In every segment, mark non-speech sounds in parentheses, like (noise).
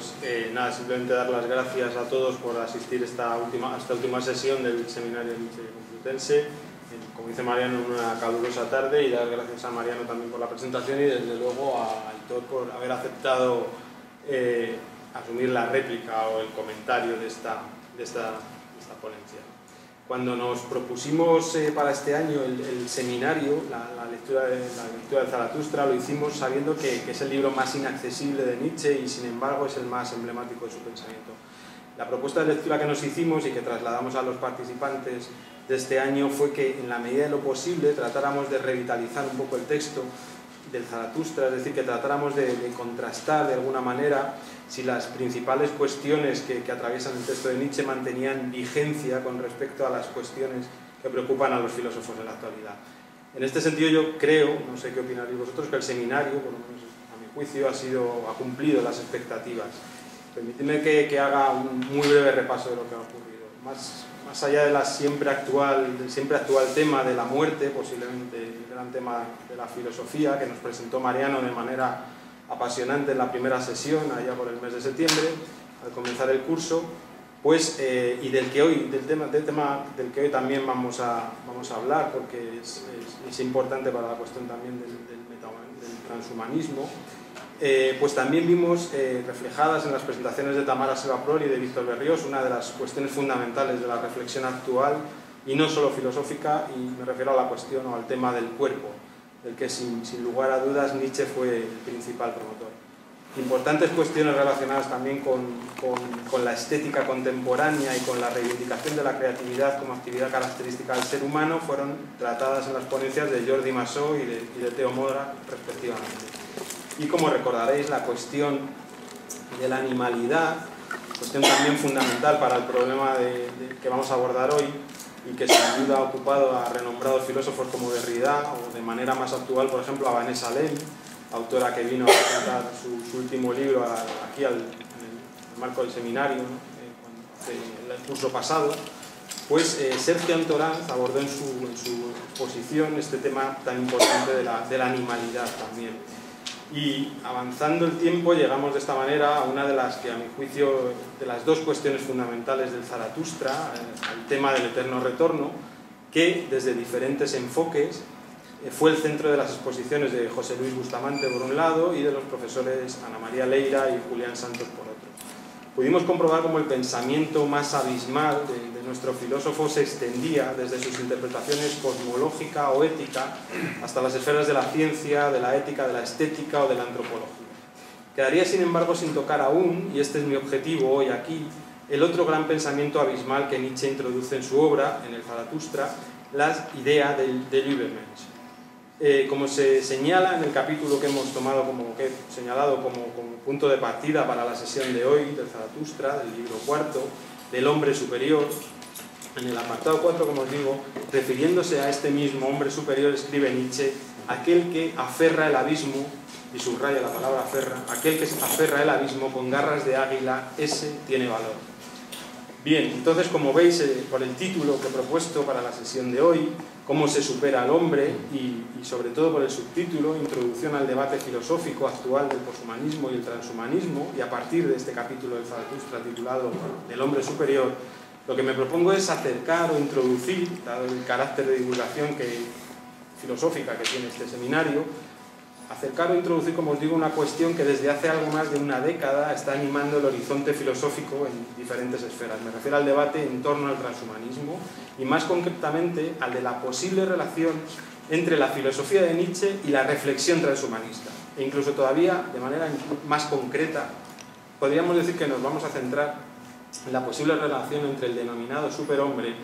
pues eh, nada, simplemente dar las gracias a todos por asistir esta última, a esta última sesión del seminario Nietzsche Complutense. Como dice Mariano, una calurosa tarde y dar gracias a Mariano también por la presentación y desde luego a Aitor por haber aceptado eh, asumir la réplica o el comentario de esta, de esta, de esta ponencia. Cuando nos propusimos eh, para este año el, seminario, la, lectura de, la lectura de Zaratustra, lo hicimos sabiendo que, es el libro más inaccesible de Nietzsche y sin embargo es el más emblemático de su pensamiento. La propuesta de lectura que nos hicimos y que trasladamos a los participantes de este año fue que en la medida de lo posible tratáramos de revitalizar un poco el texto del Zaratustra, es decir, que tratáramos de contrastar de alguna manera si las principales cuestiones que, que, atraviesan el texto de Nietzsche mantenían vigencia con respecto a las cuestiones que preocupan a los filósofos de la actualidad. En este sentido yo creo, no sé qué opinaréis vosotros, que el seminario, por lo menos a mi juicio, ha, sido, ha cumplido las expectativas. Permitidme que, que haga un muy breve repaso de lo que ha ocurrido. Más, más allá de la siempre actual, del siempre actual tema de la muerte, posiblemente el gran tema de la filosofía que nos presentó Mariano de manera apasionante en la primera sesión, allá por el mes de septiembre, al comenzar el curso, pues, eh, y del que hoy, del tema, del tema del que hoy también vamos a, vamos a hablar, porque es, es, importante para la cuestión también del, del, transhumanismo, eh, pues también vimos eh, reflejadas en las presentaciones de Tamara Sevaprol y de Víctor Berrios una de las cuestiones fundamentales de la reflexión actual, y no solo filosófica, y me refiero a la cuestión o al tema del cuerpo, del que sin, sin, lugar a dudas Nietzsche fue el principal promotor. Importantes cuestiones relacionadas también con, con, con, la estética contemporánea y con la reivindicación de la creatividad como actividad característica del ser humano fueron tratadas en las ponencias de Jordi Massó y de, y de Teo Modra, respectivamente. Y como recordaréis, la cuestión de la animalidad, cuestión también fundamental para el problema de, de, que vamos a abordar hoy, y que sin duda ha ocupado a renombrados filósofos como Derrida o de manera más actual, por ejemplo, a Vanessa Lem, autora que vino a presentar su, último libro aquí al, en el marco del seminario, ¿no? eh, el curso pasado, pues eh, Sergio Antoranz abordó en su, en su exposición este tema tan importante de la, de la animalidad también. Y avanzando el tiempo llegamos de esta manera a una de las que a mi juicio de las dos cuestiones fundamentales del Zaratustra, eh, al tema del eterno retorno, que desde diferentes enfoques eh, fue el centro de las exposiciones de José Luis Bustamante por un lado y de los profesores Ana María Leira y Julián Santos por otro. Pudimos comprobar cómo el pensamiento más abismal de, nuestro filósofo se extendía desde sus interpretaciones cosmológica o ética hasta las esferas de la ciencia, de la ética, de la estética o de la antropología. Quedaría, sin embargo, sin tocar aún, y este es mi objetivo hoy aquí, el otro gran pensamiento abismal que Nietzsche introduce en su obra, en el Zaratustra, la idea del, del Übermensch. Eh, como se señala en el capítulo que hemos tomado como, que he señalado como, como, punto de partida para la sesión de hoy del Zaratustra, del libro cuarto, del hombre superior, en el apartado 4, como os digo, refiriéndose a este mismo hombre superior, escribe Nietzsche, aquel que aferra el abismo, y subraya la palabra aferra, aquel que aferra el abismo con garras de águila, ese tiene valor. Bien, entonces como veis eh, por el título que he propuesto para la sesión de hoy, cómo se supera al hombre y, sobre todo por el subtítulo, Introducción al debate filosófico actual del poshumanismo y el transhumanismo, y a partir de este capítulo del Zaratustra titulado Del hombre superior, lo que me propongo es acercar o introducir, dado el carácter de divulgación que, filosófica que tiene este seminario, acercar o introducir, como os digo, una cuestión que desde hace algo más de una década está animando el horizonte filosófico en diferentes esferas. Me refiero al debate en torno al transhumanismo y más concretamente al de la posible relación entre la filosofía de Nietzsche y la reflexión transhumanista. E incluso todavía, de manera más concreta, podríamos decir que nos vamos a centrar en la posible relación entre el denominado superhombre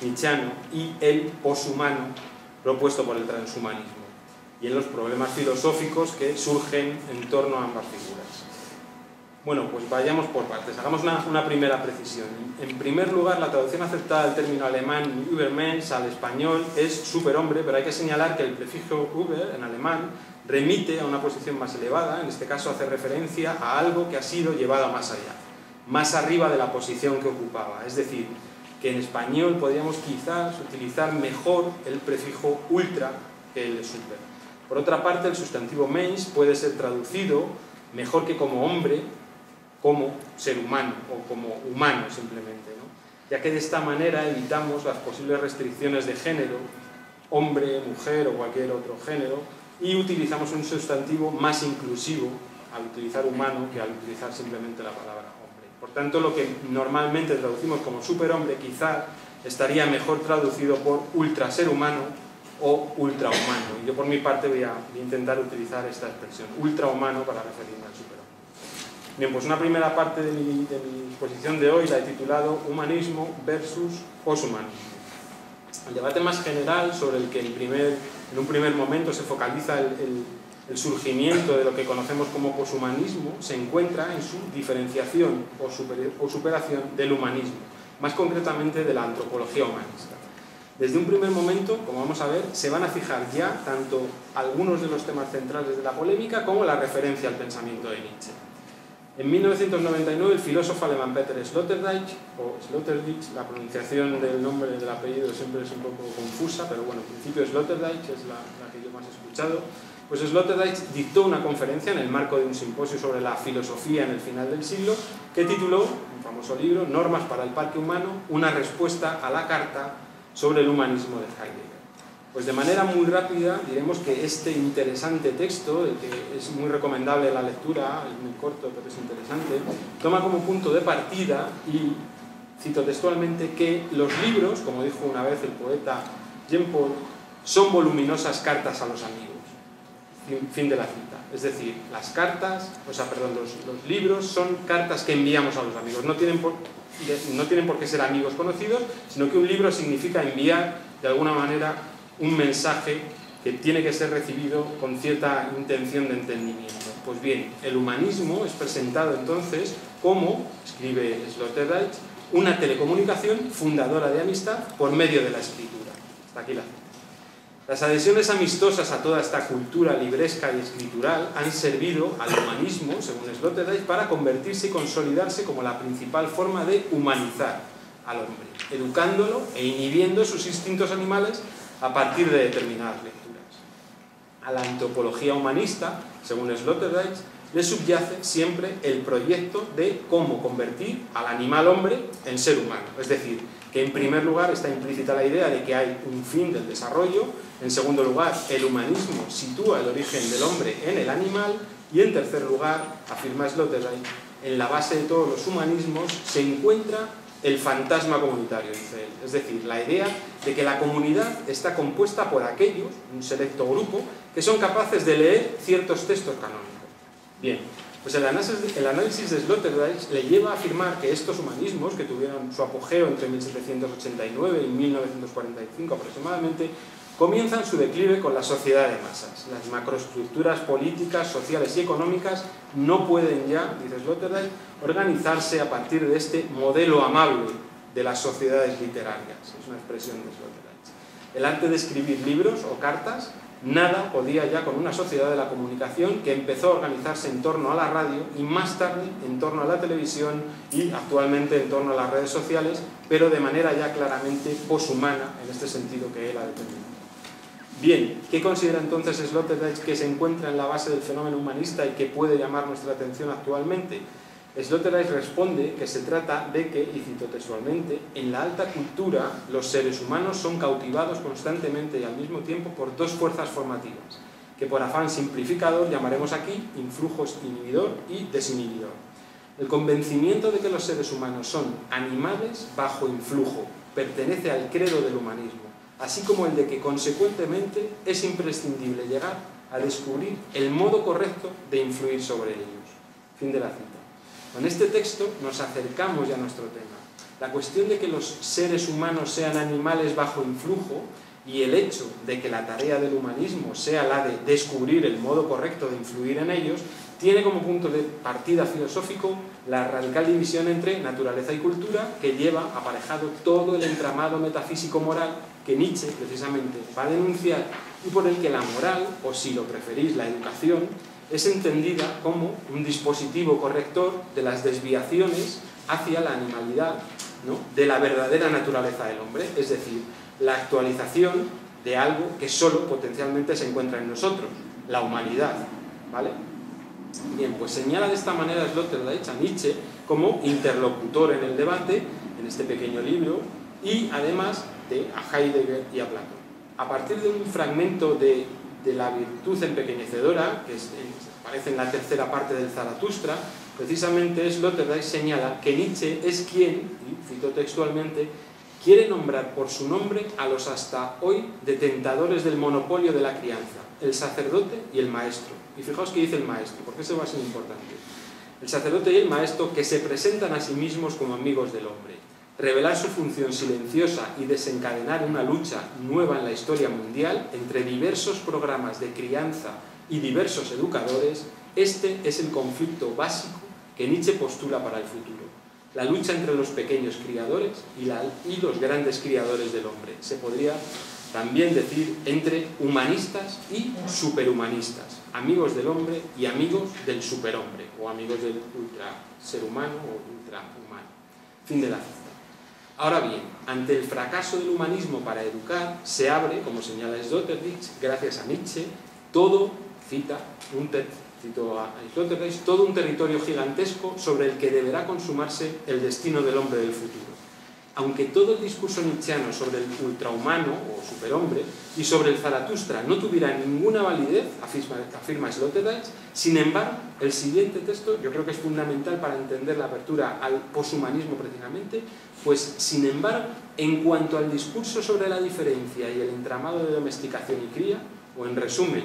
nietzscheano y el poshumano propuesto por el transhumanismo y en los problemas filosóficos que surgen en torno a ambas figuras. Bueno, pues vayamos por partes. Hagamos una, una, primera precisión. En primer lugar, la traducción aceptada del término alemán Übermensch al español es superhombre, pero hay que señalar que el prefijo Uber en alemán remite a una posición más elevada, en este caso hace referencia a algo que ha sido llevado más allá, más arriba de la posición que ocupaba. Es decir, que en español podríamos quizás utilizar mejor el prefijo ultra que el super. Por otra parte, el sustantivo mensch puede ser traducido mejor que como hombre como ser humano o como humano simplemente, ya que de esta manera evitamos las posibles restricciones de género, hombre, mujer o cualquier otro género, y utilizamos un sustantivo más inclusivo al utilizar humano que al utilizar simplemente la palabra hombre. Por tanto, lo que normalmente traducimos como superhombre quizá estaría mejor traducido por ultra ser humano o ultrahumano. Y yo por mi parte voy a, intentar utilizar esta expresión, ultrahumano, para referirme al superhombre. Bien, pues una primera parte de mi, exposición de hoy la he titulado Humanismo versus poshumanismo. El debate más general sobre el que en, primer, en un primer momento se focaliza el, el, surgimiento de lo que conocemos como poshumanismo se encuentra en su diferenciación o, o superación del humanismo, más concretamente de la antropología humanista. Desde un primer momento, como vamos a ver, se van a fijar ya tanto algunos de los temas centrales de la polémica como la referencia al pensamiento de Nietzsche. En 1999 el filósofo alemán Peter Sloterdijk, o Sloterdijk, la pronunciación del nombre del apellido siempre es un poco confusa, pero bueno, en principio Sloterdijk es la, que yo más he escuchado, pues Sloterdijk dictó una conferencia en el marco de un simposio sobre la filosofía en el final del siglo, que tituló, un famoso libro, Normas para el Parque Humano, una respuesta a la carta sobre el humanismo de Heidegger. Pues de manera muy rápida diremos que este interesante texto, que es muy recomendable la lectura, es muy corto pero es interesante, toma como punto de partida y cito textualmente que los libros, como dijo una vez el poeta Jean Paul, son voluminosas cartas a los amigos. Fin de la cita. Es decir, las cartas, o sea, perdón, los, libros son cartas que enviamos a los amigos. No tienen, por, no tienen por qué ser amigos conocidos, sino que un libro significa enviar de alguna manera un mensaje que tiene que ser recibido con cierta intención de entendimiento. Pues bien, el humanismo es presentado entonces como, escribe Sloterdijk, una telecomunicación fundadora de amistad por medio de la escritura. Hasta aquí la Las adhesiones amistosas a toda esta cultura libresca y escritural han servido al humanismo, según Sloterdijk, para convertirse y consolidarse como la principal forma de humanizar al hombre, educándolo e inhibiendo sus instintos animales a partir de determinadas lecturas. A la antropología humanista, según Sloterdijk, le subyace siempre el proyecto de cómo convertir al animal hombre en ser humano. Es decir, que en primer lugar está implícita la idea de que hay un fin del desarrollo, en segundo lugar, el humanismo sitúa el origen del hombre en el animal y en tercer lugar, afirma Sloterdijk, en la base de todos los humanismos se encuentra el fantasma comunitario, dice él. Es decir, la idea de que la comunidad está compuesta por aquellos, un selecto grupo, que son capaces de leer ciertos textos canónicos. Bien, pues el análisis, de Sloterdijk le lleva a afirmar que estos humanismos, que tuvieron su apogeo entre 1789 y 1945 aproximadamente, comienzan su declive con la sociedad de masas. Las macroestructuras políticas, sociales y económicas no pueden ya, dice Sloterdijk, organizarse a partir de este modelo amable de las sociedades literarias. Es una expresión de Sloterdijk. El arte de escribir libros o cartas, nada podía ya con una sociedad de la comunicación que empezó a organizarse en torno a la radio y más tarde en torno a la televisión y actualmente en torno a las redes sociales, pero de manera ya claramente poshumana en este sentido que él ha defendido. Bien, ¿qué considera entonces Sloterdijk que se encuentra en la base del fenómeno humanista y que puede llamar nuestra atención actualmente? Sloterdijk responde que se trata de que, y cito textualmente, en la alta cultura los seres humanos son cautivados constantemente y al mismo tiempo por dos fuerzas formativas, que por afán simplificador llamaremos aquí influjos inhibidor y desinhibidor. El convencimiento de que los seres humanos son animales bajo influjo pertenece al credo del humanismo así como el de que consecuentemente es imprescindible llegar a descubrir el modo correcto de influir sobre ellos. Fin de la cita. Con este texto nos acercamos ya a nuestro tema. La cuestión de que los seres humanos sean animales bajo influjo y el hecho de que la tarea del humanismo sea la de descubrir el modo correcto de influir en ellos, tiene como punto de partida filosófico la radical división entre naturaleza y cultura que lleva aparejado todo el entramado metafísico moral que Nietzsche precisamente va a denunciar y por el que la moral, o si lo preferís la educación, es entendida como un dispositivo corrector de las desviaciones hacia la animalidad ¿no? de la verdadera naturaleza del hombre, es decir, la actualización de algo que solo potencialmente se encuentra en nosotros, la humanidad. ¿vale? Bien, pues señala de esta manera Sloterdijk a Nietzsche como interlocutor en el debate, en este pequeño libro, y además de a Heidegger y a Platón. A partir de un fragmento de, de la virtud empequeñecedora, que es, aparece en la tercera parte del Zaratustra, precisamente Sloterdijk señala que Nietzsche es quien, y cito textualmente, quiere nombrar por su nombre a los hasta hoy detentadores del monopolio de la crianza, el sacerdote y el maestro. Y fijaos que dice el maestro, porque eso va a ser importante. El sacerdote y el maestro que se presentan a sí mismos como amigos del hombre. Revelar su función silenciosa y desencadenar una lucha nueva en la historia mundial entre diversos programas de crianza y diversos educadores, este es el conflicto básico que Nietzsche postula para el futuro la lucha entre los pequeños criadores y, los grandes criadores del hombre. Se podría también decir entre humanistas y superhumanistas, amigos del hombre y amigos del superhombre, o amigos del ultra ser humano o ultrahumano. Fin de la. Ahora bien, ante el fracaso del humanismo para educar, se abre, como señala Sloterdijk, gracias a Nietzsche, todo, cita, un, cito a Sloterdijk, todo un territorio gigantesco sobre el que deberá consumarse el destino del hombre del futuro. Aunque todo el discurso nietzscheano sobre el ultrahumano o superhombre y sobre el Zaratustra no tuviera ninguna validez, afirma, afirma Sloterdijk, sin embargo, el siguiente texto yo creo que es fundamental para entender la apertura al poshumanismo precisamente, pues sin embargo, en cuanto al discurso sobre la diferencia y el entramado de domesticación y cría, o en resumen,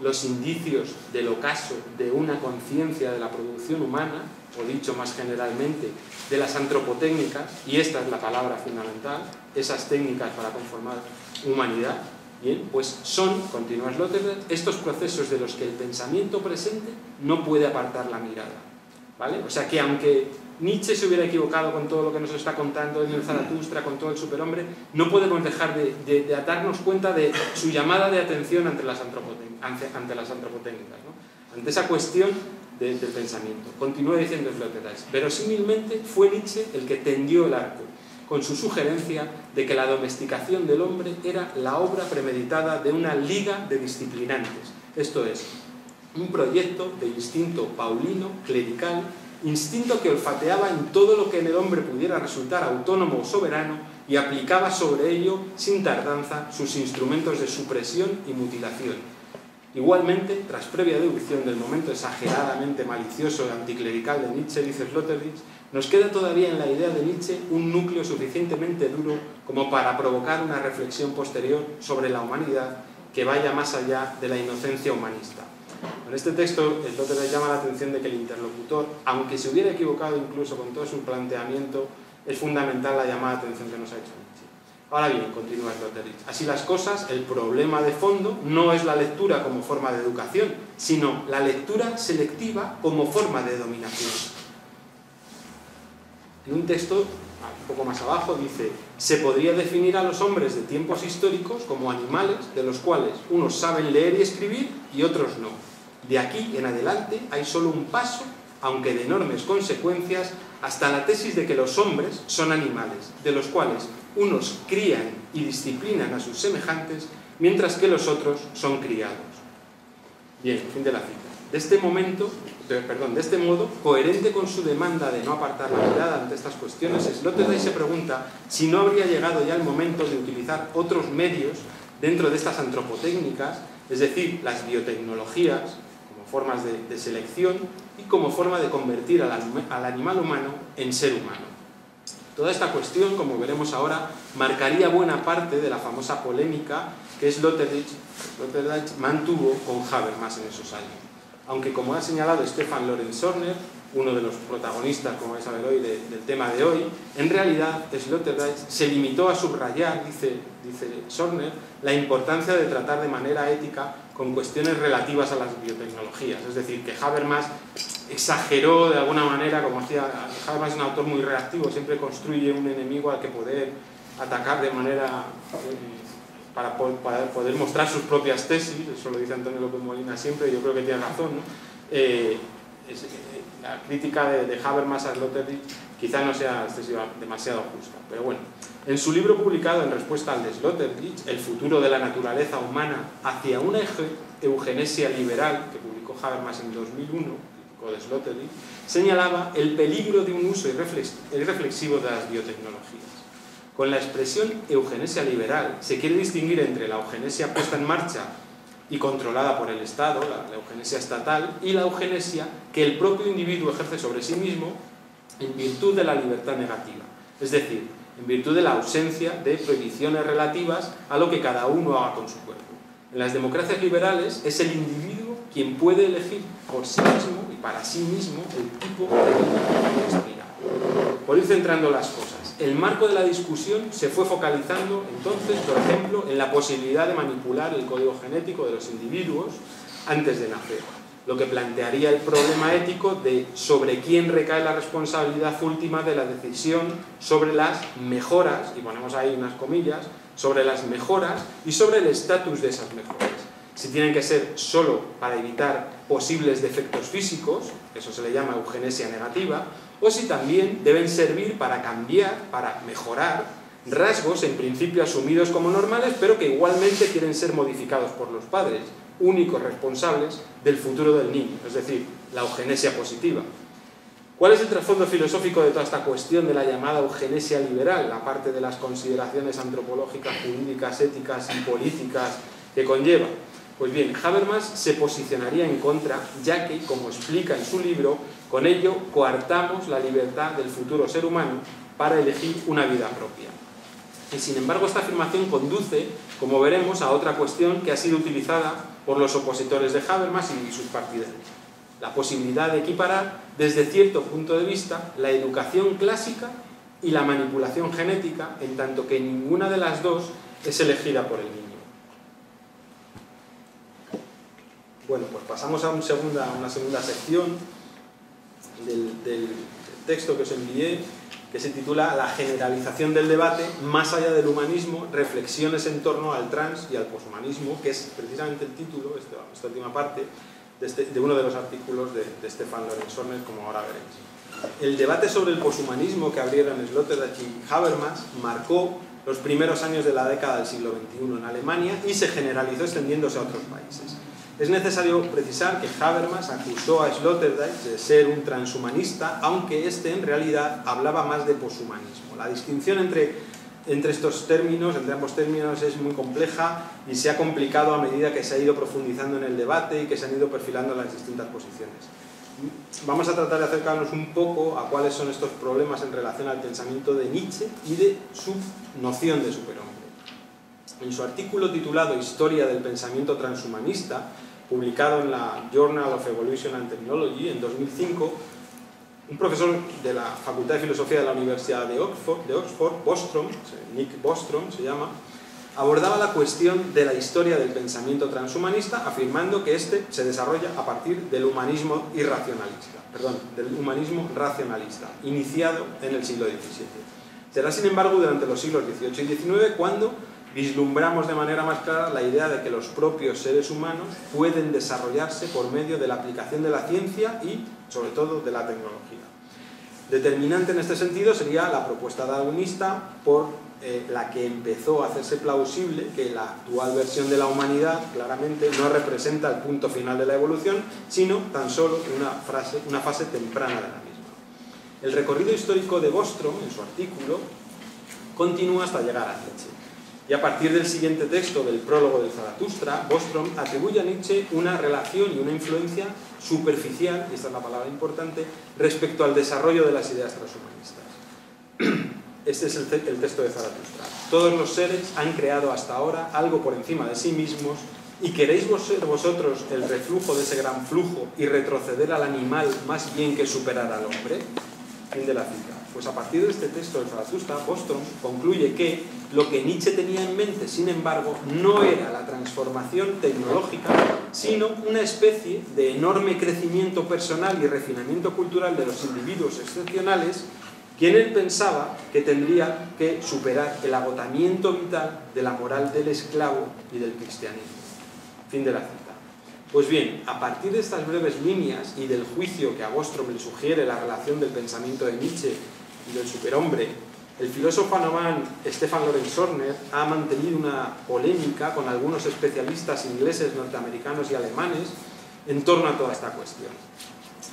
los indicios del ocaso de una conciencia de la producción humana, o dicho más generalmente, de las antropotécnicas, y esta es la palabra fundamental, esas técnicas para conformar humanidad, bien, pues son, continúa Sloterdijk, estos procesos de los que el pensamiento presente no puede apartar la mirada. ¿vale? O sea que aunque Nietzsche se hubiera equivocado con todo lo que nos está contando en el Zaratustra, con todo el superhombre, no podemos dejar de, de, de darnos cuenta de su llamada de atención ante las, ante, ante las antropotécnicas, ¿no? ante esa cuestión de, del pensamiento. Continúa diciendo Sloterdijk, verosímilmente fue Nietzsche el que tendió el arco, con su sugerencia de que la domesticación del hombre era la obra premeditada de una liga de disciplinantes, esto es, un proyecto de instinto paulino, clerical, instinto que olfateaba en todo lo que en el hombre pudiera resultar autónomo o soberano y aplicaba sobre ello, sin tardanza, sus instrumentos de supresión y mutilación. Igualmente, tras previa deducción del momento exageradamente malicioso y anticlerical de Nietzsche, dice Sloterdijk, nos queda todavía en la idea de Nietzsche un núcleo suficientemente duro como para provocar una reflexión posterior sobre la humanidad que vaya más allá de la inocencia humanista. En este texto, el le llama la atención de que el interlocutor, aunque se hubiera equivocado incluso con todo su planteamiento, es fundamental la llamada atención que nos ha hecho Nietzsche. Ahora bien, continúa Sloterdijk, así las cosas, el problema de fondo no es la lectura como forma de educación, sino la lectura selectiva como forma de dominación. En un texto, un poco más abajo, dice, se podría definir a los hombres de tiempos históricos como animales de los cuales unos saben leer y escribir y otros no de aquí en adelante hay solo un paso, aunque de enormes consecuencias, hasta la tesis de que los hombres son animales, de los cuales unos crían y disciplinan a sus semejantes, mientras que los otros son criados. Bien, fin de la cita. De este momento, de este modo, coherente con su demanda de no apartar la mirada ante estas cuestiones, Sloterdijk se pregunta si no habría llegado ya el momento de utilizar otros medios dentro de estas antropotécnicas, es decir, las biotecnologías, formas de, selección y como forma de convertir al, al animal humano en ser humano. Toda esta cuestión, como veremos ahora, marcaría buena parte de la famosa polémica que Sloterdijk mantuvo con Habermas en esos años. Aunque, como ha señalado Stefan Lorenz Sorner, uno de los protagonistas, como vais a ver hoy, de, del tema de hoy, en realidad Sloterdijk se limitó a subrayar, dice, dice Sorner, la importancia de tratar de manera ética con cuestiones relativas a las biotecnologías. Es decir, que Habermas exageró de alguna manera, como decía, Habermas es un autor muy reactivo, siempre construye un enemigo al que poder atacar de manera eh, para, poder mostrar sus propias tesis, eso lo dice Antonio López Molina siempre, y yo creo que tiene razón. ¿no? Eh, es, eh, la crítica de, de Habermas a Sloterdijk quizá no sea excesiva, demasiado justa, pero bueno. En su libro publicado en respuesta al de Sloterdijk, El futuro de la naturaleza humana hacia una eugenesia liberal, que publicó Habermas en 2001, crítico de Sloterdijk, señalaba el peligro de un uso irreflexivo de las biotecnologías. Con la expresión eugenesia liberal se quiere distinguir entre la eugenesia puesta en marcha y controlada por el Estado, la, eugenesia estatal, y la eugenesia que el propio individuo ejerce sobre sí mismo en virtud de la libertad negativa, es decir, en virtud de la ausencia de prohibiciones relativas a lo que cada uno haga con su cuerpo. En las democracias liberales es el individuo quien puede elegir por sí mismo y para sí mismo el tipo de vida que Por ir centrando las cosas, el marco de la discusión se fue focalizando entonces, por ejemplo, en la posibilidad de manipular el código genético de los individuos antes de nacer lo que plantearía el problema ético de sobre quién recae la responsabilidad última de la decisión sobre las mejoras, y ponemos ahí unas comillas, sobre las mejoras y sobre el estatus de esas mejoras. Si tienen que ser solo para evitar posibles defectos físicos, eso se le llama eugenesia negativa, o si también deben servir para cambiar, para mejorar rasgos en principio asumidos como normales, pero que igualmente quieren ser modificados por los padres, únicos responsables del futuro del niño, es decir, la eugenesia positiva. ¿Cuál es el trasfondo filosófico de toda esta cuestión de la llamada eugenesia liberal, aparte de las consideraciones antropológicas, jurídicas, éticas y políticas que conlleva? Pues bien, Habermas se posicionaría en contra, ya que, como explica en su libro, con ello coartamos la libertad del futuro ser humano para elegir una vida propia. Y sin embargo, esta afirmación conduce, como veremos, a otra cuestión que ha sido utilizada por los opositores de Habermas y sus partidarios. La posibilidad de equiparar, desde cierto punto de vista, la educación clásica y la manipulación genética, en tanto que ninguna de las dos es elegida por el niño. Bueno, pues pasamos a, una segunda sección del, del texto que os envié, que se titula La generalización del debate más allá del humanismo, reflexiones en torno al trans y al poshumanismo, que es precisamente el título, esta, última parte, este, de, uno de los artículos de, de Stefan Lorenz como ahora veréis. El debate sobre el poshumanismo que abrieron Sloterdijk y Habermas marcó los primeros años de la década del siglo XXI en Alemania y se generalizó extendiéndose a otros países. Es necesario precisar que Habermas acusó a Sloterdijk de ser un transhumanista, aunque este en realidad hablaba más de poshumanismo. La distinción entre, entre estos términos, entre ambos términos, es muy compleja y se ha complicado a medida que se ha ido profundizando en el debate y que se han ido perfilando las distintas posiciones. Vamos a tratar de acercarnos un poco a cuáles son estos problemas en relación al pensamiento de Nietzsche y de su noción de superhombre. En su artículo titulado Historia del pensamiento transhumanista, publicado en la Journal of Evolution and Technology en 2005, un profesor de la Facultad de Filosofía de la Universidad de Oxford, de Oxford Bostrom, Nick Bostrom se llama, abordaba la cuestión de la historia del pensamiento transhumanista, afirmando que éste se desarrolla a partir del humanismo irracionalista, perdón, del humanismo racionalista, iniciado en el siglo XVII. Será, sin embargo, durante los siglos XVIII y XIX cuando vislumbramos de manera más clara la idea de que los propios seres humanos pueden desarrollarse por medio de la aplicación de la ciencia y, sobre todo, de la tecnología. Determinante en este sentido sería la propuesta darwinista por eh, la que empezó a hacerse plausible que la actual versión de la humanidad claramente no representa el punto final de la evolución, sino tan solo una, fase temprana de la misma. El recorrido histórico de Bostrom, en su artículo, continúa hasta llegar a Nietzsche. Y a partir del siguiente texto del prólogo de Zaratustra, Bostrom atribuye a Nietzsche una relación y una influencia superficial, y esta es la palabra importante, respecto al desarrollo de las ideas transhumanistas. (clears throat) Este es el, texto de Zaratustra. Todos los seres han creado hasta ahora algo por encima de sí mismos y queréis vosotros el reflujo de ese gran flujo y retroceder al animal más bien que superar al hombre. Fin de la cita. Pues a partir de este texto de Zaratustra, Bostrom concluye que lo que Nietzsche tenía en mente, sin embargo, no era la transformación tecnológica, sino una especie de enorme crecimiento personal y refinamiento cultural de los individuos excepcionales, quien él pensaba que tendría que superar el agotamiento vital de la moral del esclavo y del cristianismo. Fin de la cita. Pues bien, a partir de estas breves líneas y del juicio que a Bostrom le sugiere la relación del pensamiento de Nietzsche y del superhombre, el filósofo alemán Stefan Lorenz Sorner ha mantenido una polémica con algunos especialistas ingleses, norteamericanos y alemanes en torno a toda esta cuestión.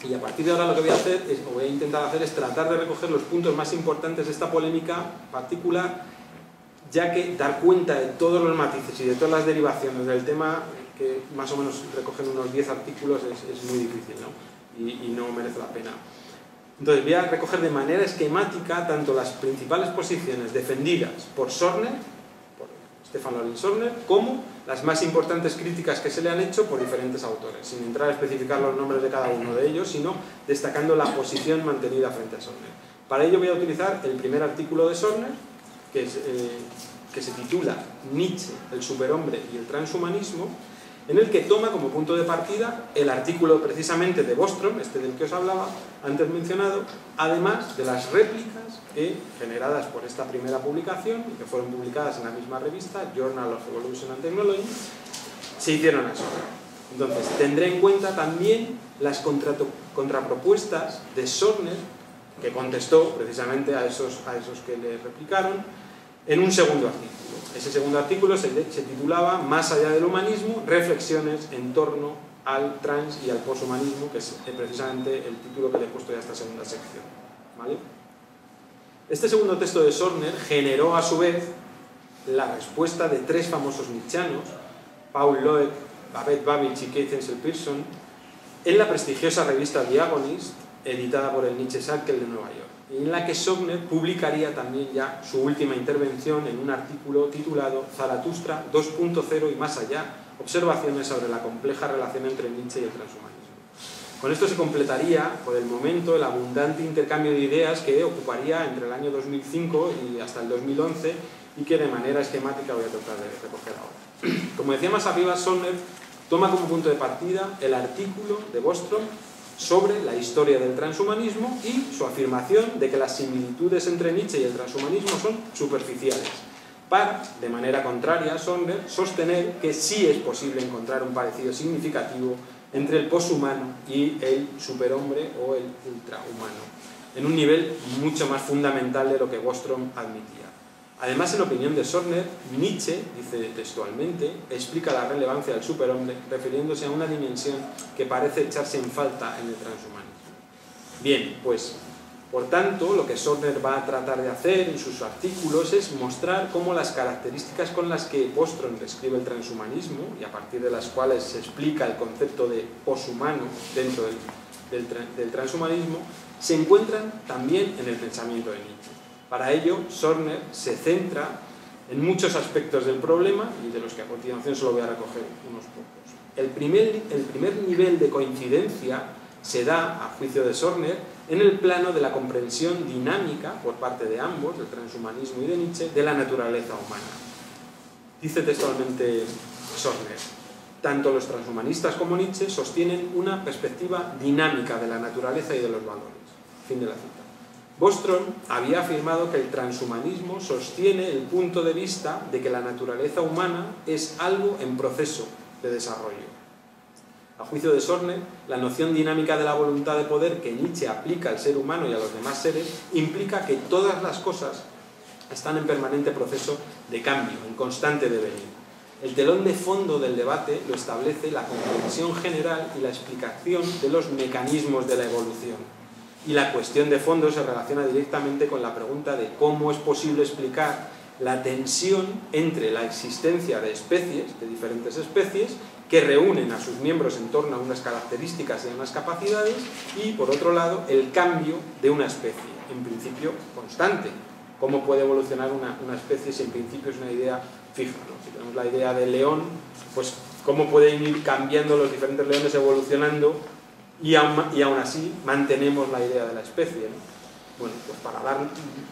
Y a partir de ahora lo que voy a hacer, es, o voy a intentar hacer, es tratar de recoger los puntos más importantes de esta polémica particular, ya que dar cuenta de todos los matices y de todas las derivaciones del tema, que más o menos recogen unos 10 artículos, es, muy difícil ¿no? Y, y no merece la pena. Entonces voy a recoger de manera esquemática tanto las principales posiciones defendidas por Sorner, por Stefan Lorenz Sorner, como las más importantes críticas que se le han hecho por diferentes autores, sin entrar a especificar los nombres de cada uno de ellos, sino destacando la posición mantenida frente a Sorner. Para ello voy a utilizar el primer artículo de Sorner, que, eh, que se titula Nietzsche, el superhombre y el transhumanismo, en el que toma como punto de partida el artículo precisamente de Bostrom, este del que os hablaba, antes mencionado, además de las réplicas que, generadas por esta primera publicación y que fueron publicadas en la misma revista, Journal of Evolution and Technology, se hicieron a eso. Entonces, tendré en cuenta también las contrapropuestas de Sorner, que contestó precisamente a esos, a esos que le replicaron, en un segundo artículo. Ese segundo artículo se, titulaba Más allá del humanismo, reflexiones en torno al trans y al poshumanismo, que es eh, precisamente el título que le he puesto ya a esta segunda sección. Este segundo texto de Sorner generó a su vez la respuesta de tres famosos nietzscheanos, Paul Loeb, Babette Babbage y Keith Ensel Pearson, en la prestigiosa revista Diagonist, editada por el Nietzsche Circle de Nueva York en la que Sogner publicaría también ya su última intervención en un artículo titulado Zaratustra 2.0 y más allá, observaciones sobre la compleja relación entre Nietzsche y el transhumanismo. Con esto se completaría, por el momento, el abundante intercambio de ideas que ocuparía entre el año 2005 y hasta el 2011 y que de manera esquemática voy a tratar de recoger ahora. Como decía más arriba, Sogner toma como punto de partida el artículo de Bostrom sobre la historia del transhumanismo y su afirmación de que las similitudes entre Nietzsche y el transhumanismo son superficiales, para, de manera contraria, Sonder sostener que sí es posible encontrar un parecido significativo entre el poshumano y el superhombre o el ultrahumano, en un nivel mucho más fundamental de lo que Bostrom admitía. Además, en opinión de Sorner, Nietzsche, dice textualmente, explica la relevancia del superhombre refiriéndose a una dimensión que parece echarse en falta en el transhumanismo. Bien, pues, por tanto, lo que Sorner va a tratar de hacer en sus artículos es mostrar cómo las características con las que Bostrom describe el transhumanismo y a partir de las cuales se explica el concepto de poshumano dentro del transhumanismo se encuentran también en el pensamiento de Nietzsche. Para ello, Sorner se centra en muchos aspectos del problema y de los que a continuación solo voy a recoger unos pocos. El primer, el primer nivel de coincidencia se da, a juicio de Sorner, en el plano de la comprensión dinámica por parte de ambos, del transhumanismo y de Nietzsche, de la naturaleza humana. Dice textualmente Sorner, tanto los transhumanistas como Nietzsche sostienen una perspectiva dinámica de la naturaleza y de los valores. Fin de la cita. Bostrom había afirmado que el transhumanismo sostiene el punto de vista de que la naturaleza humana es algo en proceso de desarrollo. A juicio de Sorne, la noción dinámica de la voluntad de poder que Nietzsche aplica al ser humano y a los demás seres implica que todas las cosas están en permanente proceso de cambio, en constante devenir. El telón de fondo del debate lo establece la comprensión general y la explicación de los mecanismos de la evolución y la cuestión de fondo se relaciona directamente con la pregunta de cómo es posible explicar la tensión entre la existencia de especies, de diferentes especies, que reúnen a sus miembros en torno a unas características y unas capacidades, y por otro lado, el cambio de una especie, en principio constante. ¿Cómo puede evolucionar una, especie si en principio es una idea fija? Si tenemos la idea del león, pues cómo pueden ir cambiando los diferentes leones evolucionando y aún, así mantenemos la idea de la especie. Bueno, pues para dar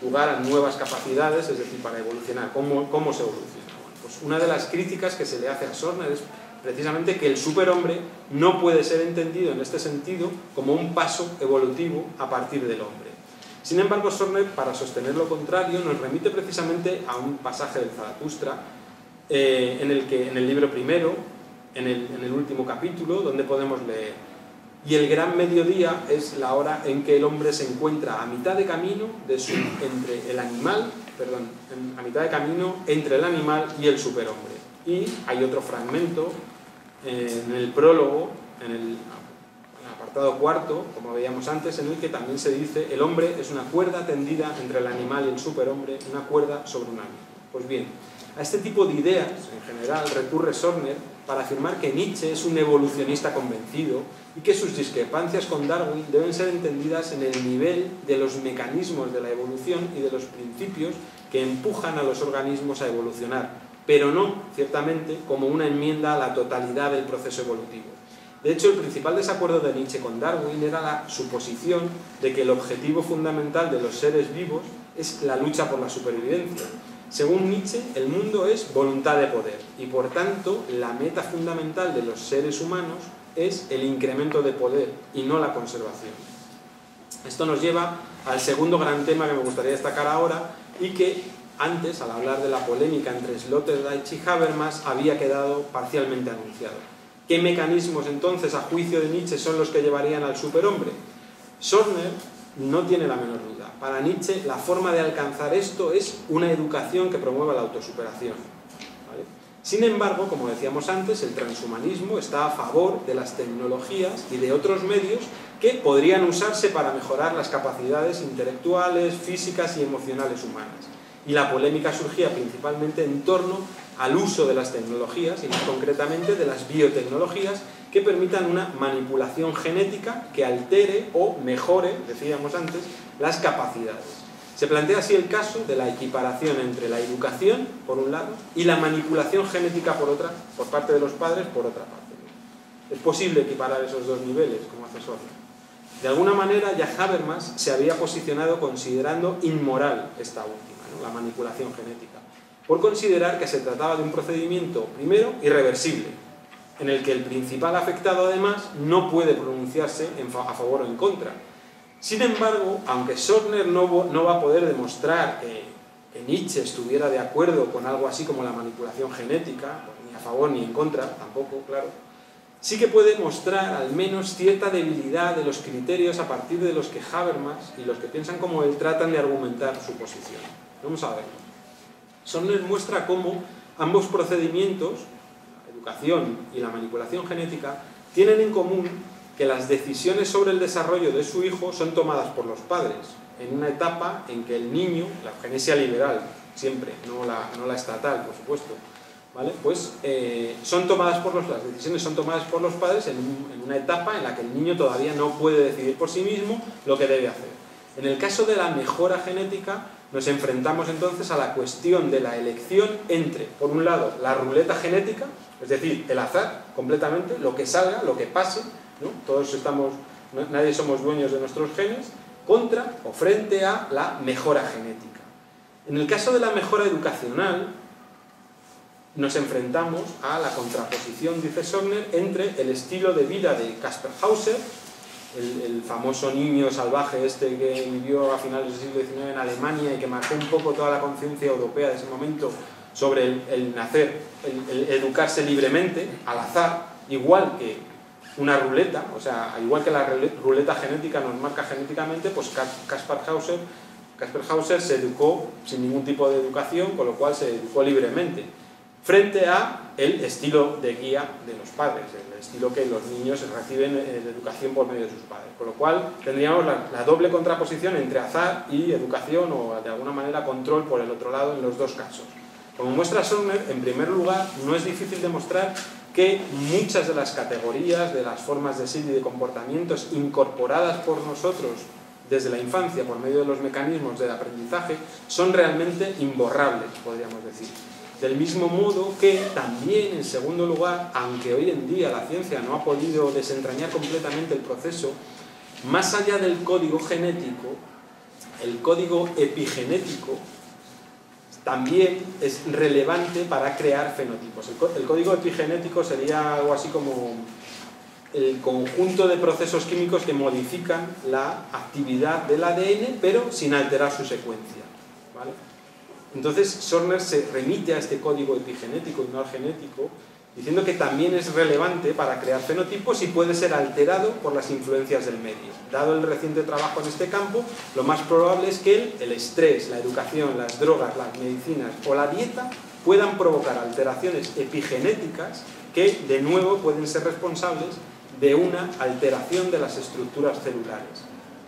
lugar a nuevas capacidades, es decir, para evolucionar. ¿Cómo, cómo se evoluciona? Bueno, pues una de las críticas que se le hace a Sorner es precisamente que el superhombre no puede ser entendido en este sentido como un paso evolutivo a partir del hombre. Sin embargo, Sorner, para sostener lo contrario, nos remite precisamente a un pasaje del Zaratustra, eh, en el que en el libro primero, en el, en el último capítulo, donde podemos leer y el gran mediodía es la hora en que el hombre se encuentra a mitad de camino entre el animal, perdón, a mitad de camino entre el animal y el superhombre. Y hay otro fragmento en el prólogo en el apartado cuarto, como veíamos antes, en el que también se dice el hombre es una cuerda tendida entre el animal y el superhombre, una cuerda sobre un árbol. Pues bien, a este tipo de ideas, en general, recurre Sorner para afirmar que Nietzsche es un evolucionista convencido y que sus discrepancias con Darwin deben ser entendidas en el nivel de los mecanismos de la evolución y de los principios que empujan a los organismos a evolucionar, pero no, ciertamente, como una enmienda a la totalidad del proceso evolutivo. De hecho, el principal desacuerdo de Nietzsche con Darwin era la suposición de que el objetivo fundamental de los seres vivos es la lucha por la supervivencia. Según Nietzsche, el mundo es voluntad de poder y por tanto la meta fundamental de los seres humanos es el incremento de poder y no la conservación. Esto nos lleva al segundo gran tema que me gustaría destacar ahora y que antes, al hablar de la polémica entre Sloterdijk y Habermas, había quedado parcialmente anunciado. ¿Qué mecanismos entonces, a juicio de Nietzsche, son los que llevarían al superhombre? Sorner no tiene la menor duda. Para Nietzsche, la forma de alcanzar esto es una educación que promueva la autosuperación. Sin embargo, como decíamos antes, el transhumanismo está a favor de las tecnologías y de otros medios que podrían usarse para mejorar las capacidades intelectuales, físicas y emocionales humanas. Y la polémica surgía principalmente en torno al uso de las tecnologías y más concretamente de las biotecnologías que permitan una manipulación genética que altere o mejore, decíamos antes, las capacidades. Se plantea así el caso de la equiparación entre la educación, por un lado, y la manipulación genética, por otra, por parte de los padres, por otra parte. Es posible equiparar esos dos niveles, como hace De alguna manera, ya Habermas se había posicionado considerando inmoral esta última, la manipulación genética, por considerar que se trataba de un procedimiento, primero, irreversible, en el que el principal afectado, además, no puede pronunciarse a favor o en contra, sin embargo, aunque Sorner no, va a poder demostrar que, Nietzsche estuviera de acuerdo con algo así como la manipulación genética, ni a favor ni en contra, tampoco, claro, sí que puede mostrar al menos cierta debilidad de los criterios a partir de los que Habermas y los que piensan como él tratan de argumentar su posición. Vamos a verlo. Sorner muestra cómo ambos procedimientos, la educación y la manipulación genética, tienen en común que las decisiones sobre el desarrollo de su hijo son tomadas por los padres, en una etapa en que el niño, la eugenesia liberal, siempre, no la, no la estatal, por supuesto, ¿vale? pues eh, son tomadas por los, las decisiones son tomadas por los padres en, en una etapa en la que el niño todavía no puede decidir por sí mismo lo que debe hacer. En el caso de la mejora genética, nos enfrentamos entonces a la cuestión de la elección entre, por un lado, la ruleta genética, es decir, el azar completamente, lo que salga, lo que pase, todos estamos, nadie somos dueños de nuestros genes, contra o frente a la mejora genética. En el caso de la mejora educacional, nos enfrentamos a la contraposición, dice Sogner, entre el estilo de vida de Kasper Hauser, el, famoso niño salvaje este que vivió a finales del siglo XIX en Alemania y que marcó un poco toda la conciencia europea de ese momento sobre el, nacer, el educarse libremente, al azar, igual que una ruleta, o sea, igual que la ruleta genética nos marca genéticamente, pues Caspar Hauser, Hauser se educó sin ningún tipo de educación, con lo cual se educó libremente, frente a el estilo de guía de los padres, el estilo que los niños reciben de educación por medio de sus padres. Con lo cual tendríamos la, doble contraposición entre azar y educación o de alguna manera control por el otro lado en los dos casos. Como muestra Sommer, en primer lugar, no es difícil demostrar que muchas de las categorías, de las formas de ser y de comportamientos incorporadas por nosotros desde la infancia por medio de los mecanismos del aprendizaje son realmente imborrables, podríamos decir. Del mismo modo que también, en segundo lugar, aunque hoy en día la ciencia no ha podido desentrañar completamente el proceso, más allá del código genético, el código epigenético también es relevante para crear fenotipos. El, código epigenético sería algo así como el conjunto de procesos químicos que modifican la actividad del ADN, pero sin alterar su secuencia. Entonces, Sorner se remite a este código epigenético y no genético diciendo que también es relevante para crear fenotipos y puede ser alterado por las influencias del medio. Dado el reciente trabajo en este campo, lo más probable es que el, estrés, la educación, las drogas, las medicinas o la dieta puedan provocar alteraciones epigenéticas que de nuevo pueden ser responsables de una alteración de las estructuras celulares,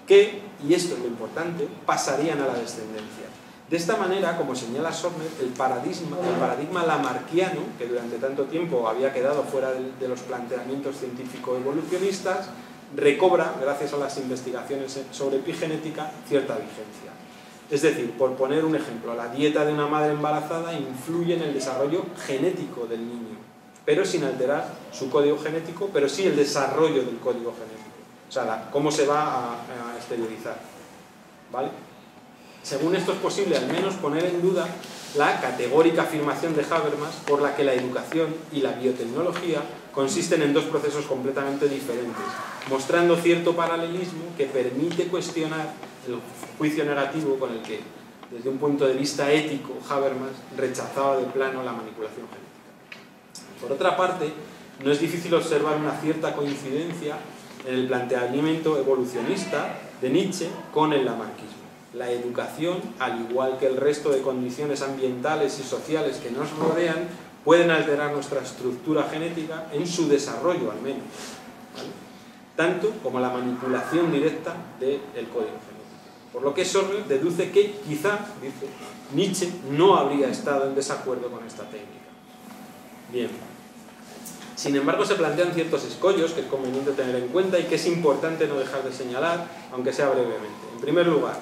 que, y esto es lo importante, pasarían a la descendencia. De esta manera, como señala Sorner, el paradigma, el paradigma lamarquiano, que durante tanto tiempo había quedado fuera de, los planteamientos científico-evolucionistas, recobra, gracias a las investigaciones sobre epigenética, cierta vigencia. Es decir, por poner un ejemplo, la dieta de una madre embarazada influye en el desarrollo genético del niño, pero sin alterar su código genético, pero sí el desarrollo del código genético. O sea, cómo se va a, a exteriorizar. ¿Vale? Según esto es posible al menos poner en duda la categórica afirmación de Habermas por la que la educación y la biotecnología consisten en dos procesos completamente diferentes, mostrando cierto paralelismo que permite cuestionar el juicio negativo con el que, desde un punto de vista ético, Habermas rechazaba de plano la manipulación genética. Por otra parte, no es difícil observar una cierta coincidencia en el planteamiento evolucionista de Nietzsche con el lamarquismo. La educación, al igual que el resto de condiciones ambientales y sociales que nos rodean, pueden alterar nuestra estructura genética en su desarrollo al menos, tanto como la manipulación directa del código genético. Por lo que Sorrell deduce que quizá, dice, Nietzsche no habría estado en desacuerdo con esta técnica. Bien. Sin embargo, se plantean ciertos escollos que es conveniente tener en cuenta y que es importante no dejar de señalar, aunque sea brevemente. En primer lugar,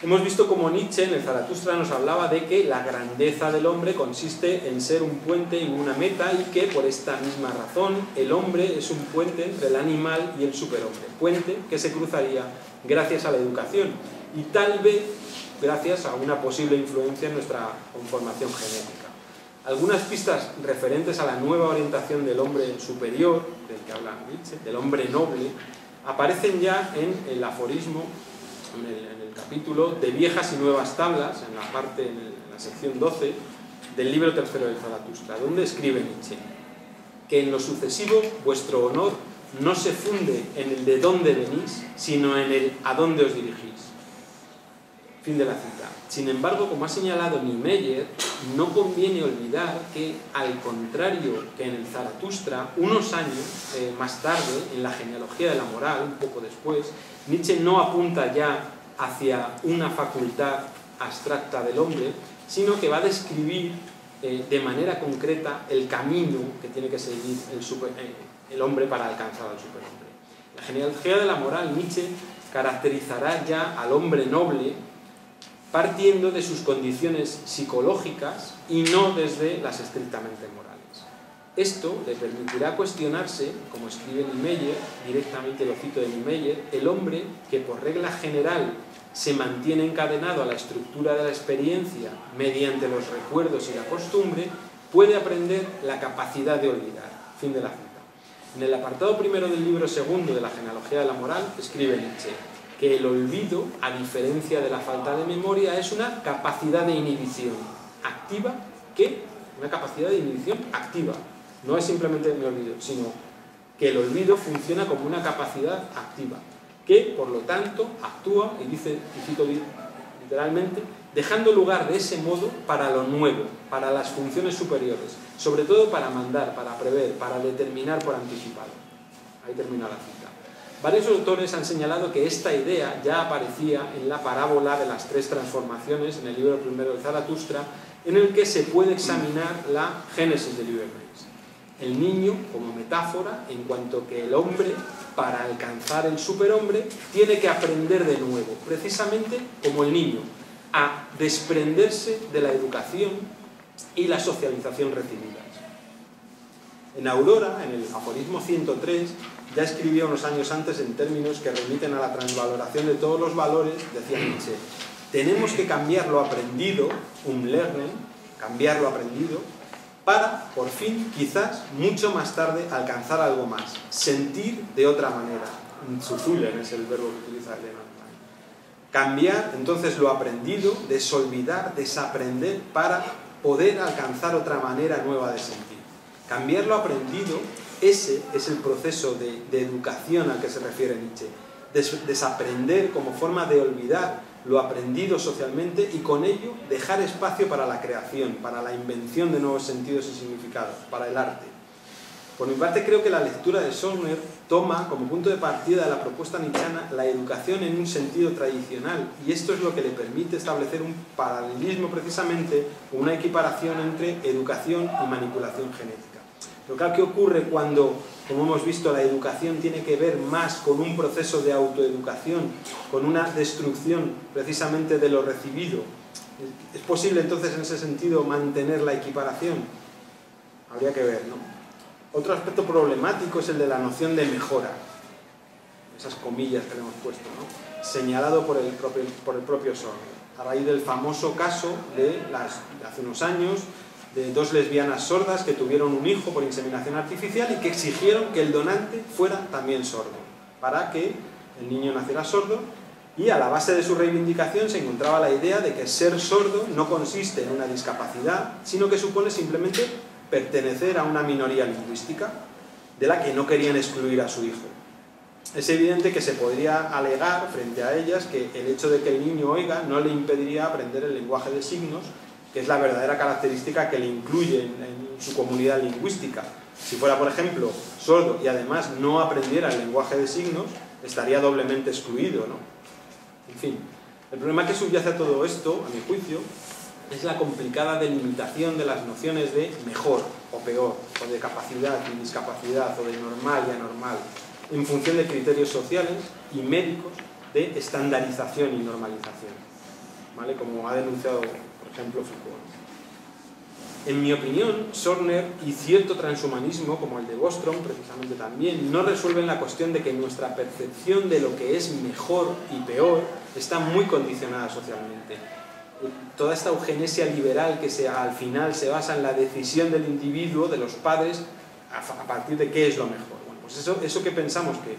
Hemos visto como Nietzsche en el Zaratustra nos hablaba de que la grandeza del hombre consiste en ser un puente y una meta y que por esta misma razón el hombre es un puente entre el animal y el superhombre. Puente que se cruzaría gracias a la educación y tal vez gracias a una posible influencia en nuestra conformación genética. Algunas pistas referentes a la nueva orientación del hombre superior, del que habla Nietzsche, del hombre noble, aparecen ya en el aforismo, en el, capítulo de viejas y nuevas tablas, en la parte, en la sección 12 del libro tercero de Zaratustra, donde escribe Nietzsche que en lo sucesivo vuestro honor no se funde en el de dónde venís, sino en el a dónde os dirigís. Fin de la cita. Sin embargo, como ha señalado Niemeyer, no conviene olvidar que, al contrario que en el Zaratustra, unos años eh, más tarde, en la genealogía de la moral, un poco después, Nietzsche no apunta ya hacia una facultad abstracta del hombre, sino que va a describir eh, de manera concreta el camino que tiene que seguir el, eh, el hombre para alcanzar al superhombre. La genealogía de la moral, Nietzsche caracterizará ya al hombre noble partiendo de sus condiciones psicológicas y no desde las estrictamente morales. Esto le permitirá cuestionarse, como escribe Niemeyer, directamente lo cito de Niemeyer, el hombre que por regla general se mantiene encadenado a la estructura de la experiencia mediante los recuerdos y la costumbre, puede aprender la capacidad de olvidar. Fin de la cita. En el apartado primero del libro segundo de la genealogía de la moral, escribe Nietzsche que el olvido, a diferencia de la falta de memoria, es una capacidad de inhibición activa que, una capacidad de inhibición activa, no es simplemente me olvido, sino que el olvido funciona como una capacidad activa que, por lo tanto, actúa, y dice, y cito literalmente, dejando lugar de ese modo para lo nuevo, para las funciones superiores, sobre todo para mandar, para prever, para determinar por anticipado. Ahí termina la cita. Varios autores han señalado que esta idea ya aparecía en la parábola de las tres transformaciones en el libro primero de Zaratustra, en el que se puede examinar la génesis del libro El niño como metáfora en cuanto que el hombre para alcanzar el superhombre, tiene que aprender de nuevo, precisamente como el niño, a desprenderse de la educación y la socialización recibidas. En Aurora, en el aforismo 103, ya escribió unos años antes en términos que remiten a la transvaloración de todos los valores, decía Nietzsche, tenemos que cambiar lo aprendido, umlernen, cambiar lo aprendido, para, por fin, quizás mucho más tarde, alcanzar algo más, sentir de otra manera. Zuzulen es el verbo que utiliza Elena. Cambiar entonces lo aprendido, desolvidar, desaprender para poder alcanzar otra manera nueva de sentir. Cambiar lo aprendido, ese es el proceso de, educación al que se refiere Nietzsche. desaprender como forma de olvidar lo aprendido socialmente y con ello dejar espacio para la creación, para la invención de nuevos sentidos y significados, para el arte. Por mi parte creo que la lectura de Sorner toma como punto de partida de la propuesta nichana la educación en un sentido tradicional y esto es lo que le permite establecer un paralelismo precisamente una equiparación entre educación y manipulación genética. Pero claro, ¿qué ocurre cuando, como hemos visto, la educación tiene que ver más con un proceso de autoeducación, con una destrucción precisamente de lo recibido? ¿Es posible entonces en ese sentido mantener la equiparación? Habría que ver, ¿no? Otro aspecto problemático es el de la noción de mejora, esas comillas que le hemos puesto, ¿no? señalado por el propio, por el propio a raíz del famoso caso de, las, hace unos años dos lesbianas sordas que tuvieron un hijo por inseminación artificial y que exigieron que el donante fuera también sordo, para que el niño naciera sordo y a la base de su reivindicación se encontraba la idea de que ser sordo no consiste en una discapacidad, sino que supone simplemente pertenecer a una minoría lingüística de la que no querían excluir a su hijo. Es evidente que se podría alegar frente a ellas que el hecho de que el niño oiga no le impediría aprender el lenguaje de signos, que es la verdadera característica que le incluye en, su comunidad lingüística. Si fuera, por ejemplo, sordo y además no aprendiera el lenguaje de signos, estaría doblemente excluido. ¿no? En fin, el problema que subyace a todo esto, a mi juicio, es la complicada delimitación de las nociones de mejor o peor, o de capacidad y discapacidad, o de normal y anormal, en función de criterios sociales y médicos de estandarización y normalización, ¿vale? como ha denunciado, ejemplo, Foucault. En mi opinión, Sorner y cierto transhumanismo, como el de Bostrom, precisamente también, no resuelven la cuestión de que nuestra percepción de lo que es mejor y peor está muy condicionada socialmente toda esta eugenesia liberal que se, al final se basa en la decisión del individuo, de los padres, a, partir de qué es lo mejor. Bueno, pues eso, eso que pensamos que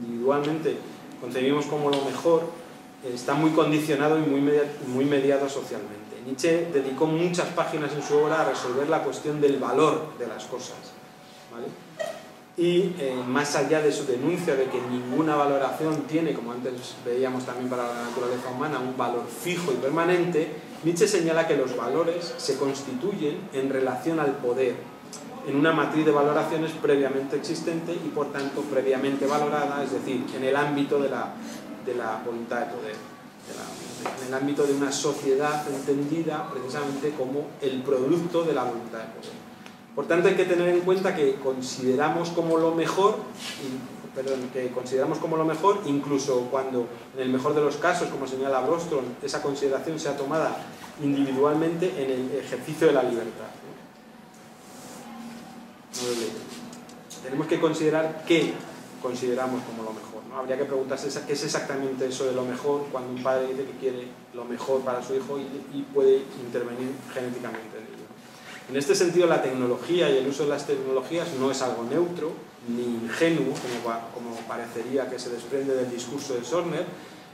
individualmente concebimos como lo mejor está muy condicionado y muy, muy mediado socialmente. Nietzsche dedicó muchas páginas en su obra a resolver la cuestión del valor de las cosas. y eh, más allá de su denuncia de que ninguna valoración tiene, como antes veíamos también para la naturaleza humana, un valor fijo y permanente, Nietzsche señala que los valores se constituyen en relación al poder, en una matriz de valoraciones previamente existente y por tanto previamente valorada, es decir, en el ámbito de la, de la voluntad de poder, en el ámbito de una sociedad entendida precisamente como el producto de la voluntad de poder. Por tanto, hay que tener en cuenta que consideramos como lo mejor, perdón, que consideramos como lo mejor, incluso cuando, en el mejor de los casos, como señala Brostrom, esa consideración sea tomada individualmente en el ejercicio de la libertad. Tenemos que considerar qué consideramos como lo mejor. Habría que preguntarse qué es exactamente eso de lo mejor cuando un padre dice que quiere lo mejor para su hijo y puede intervenir genéticamente en ello. En este sentido, la tecnología y el uso de las tecnologías no es algo neutro ni ingenuo, como, parecería que se desprende del discurso de Sorner,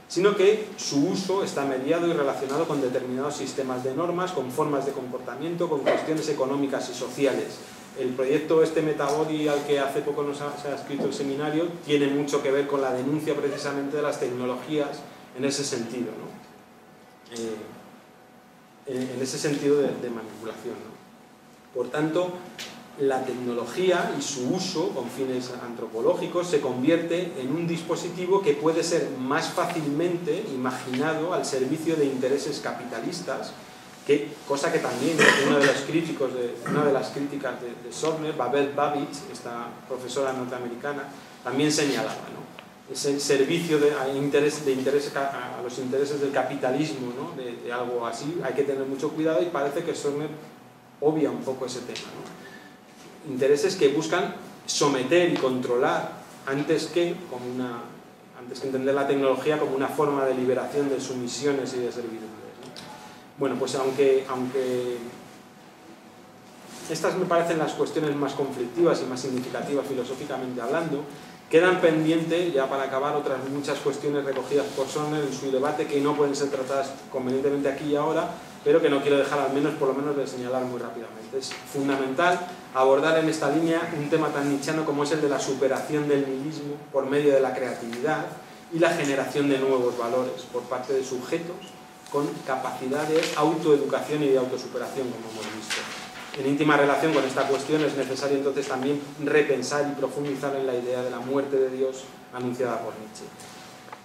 sino que su uso está mediado y relacionado con determinados sistemas de normas, con formas de comportamiento, con cuestiones económicas y sociales. El proyecto este Metabody al que hace poco nos ha, se ha escrito el seminario tiene mucho que ver con la denuncia precisamente de las tecnologías en ese sentido, eh, en ese sentido de, manipulación. ¿no? Por tanto, la tecnología y su uso con fines antropológicos se convierte en un dispositivo que puede ser más fácilmente imaginado al servicio de intereses capitalistas, cosa que también uno de los críticos de, una de las críticas de, de Babel Babich, esta profesora norteamericana, también señalaba, ¿no? ese servicio de, a, interés, de interés a, los intereses del capitalismo, ¿no? de, algo así, hay que tener mucho cuidado y parece que Sorner obvia un poco ese tema. Intereses que buscan someter y controlar antes que, antes que entender la tecnología como una forma de liberación de sumisiones y de servidumbres. Bueno, pues aunque, aunque estas me parecen las cuestiones más conflictivas y más significativas filosóficamente hablando, quedan pendientes, ya para acabar, otras muchas cuestiones recogidas por Sonner en su debate que no pueden ser tratadas convenientemente aquí y ahora, pero que no quiero dejar al menos, por lo menos, de señalar muy rápidamente. Es fundamental abordar en esta línea un tema tan nichano como es el de la superación del nihilismo por medio de la creatividad y la generación de nuevos valores por parte de sujetos con capacidad de autoeducación y de autosuperación, como hemos visto. En íntima relación con esta cuestión es necesario entonces también repensar y profundizar en la idea de la muerte de Dios anunciada por Nietzsche.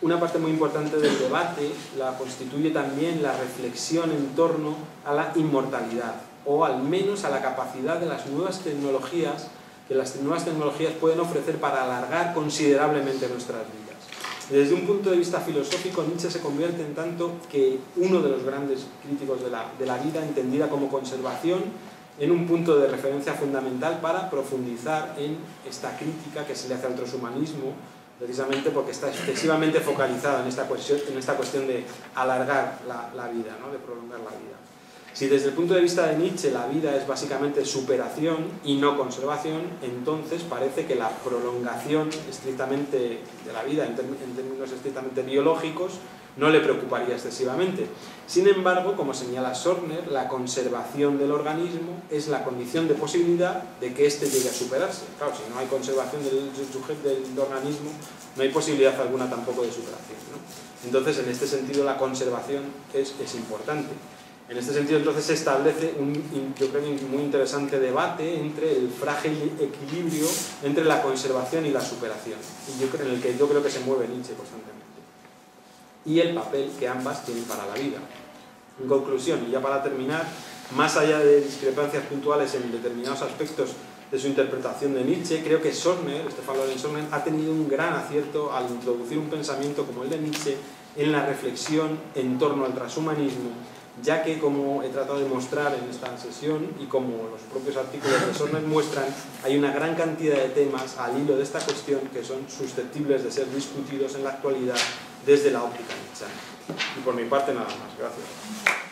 Una parte muy importante del debate la constituye también la reflexión en torno a la inmortalidad, o al menos a la capacidad de las nuevas tecnologías que las nuevas tecnologías pueden ofrecer para alargar considerablemente nuestras vidas. Desde un punto de vista filosófico, Nietzsche se convierte en tanto que uno de los grandes críticos de la, vida, entendida como conservación, en un punto de referencia fundamental para profundizar en esta crítica que se le hace al transhumanismo, precisamente porque está excesivamente focalizada en esta cuestión, en esta cuestión de alargar la, la vida, ¿no? de prolongar la vida. Si desde el punto de vista de Nietzsche la vida es básicamente superación y no conservación, entonces parece que la prolongación estrictamente de la vida, en, términos estrictamente biológicos, no le preocuparía excesivamente. Sin embargo, como señala Sorner, la conservación del organismo es la condición de posibilidad de que éste llegue a superarse. Claro, si no hay conservación del, organismo, no hay posibilidad alguna tampoco de superación. Entonces, en este sentido, la conservación es importante. En este sentido, entonces, se establece un, yo creo, muy interesante debate entre el frágil equilibrio entre la conservación y la superación, y yo creo, en el que yo creo que se mueve Nietzsche constantemente, y el papel que ambas tienen para la vida. En conclusión, y ya para terminar, más allá de discrepancias puntuales en determinados aspectos de su interpretación de Nietzsche, creo que Sorner, Stefan Lorenz Sorner, ha tenido un gran acierto al introducir un pensamiento como el de Nietzsche en la reflexión en torno al transhumanismo ya que como he tratado de mostrar en esta sesión y como los propios artículos de Sorner muestran, hay una gran cantidad de temas al hilo de esta cuestión que son susceptibles de ser discutidos en la actualidad desde la óptica nietzscheana. Y por mi parte nada más. Gracias.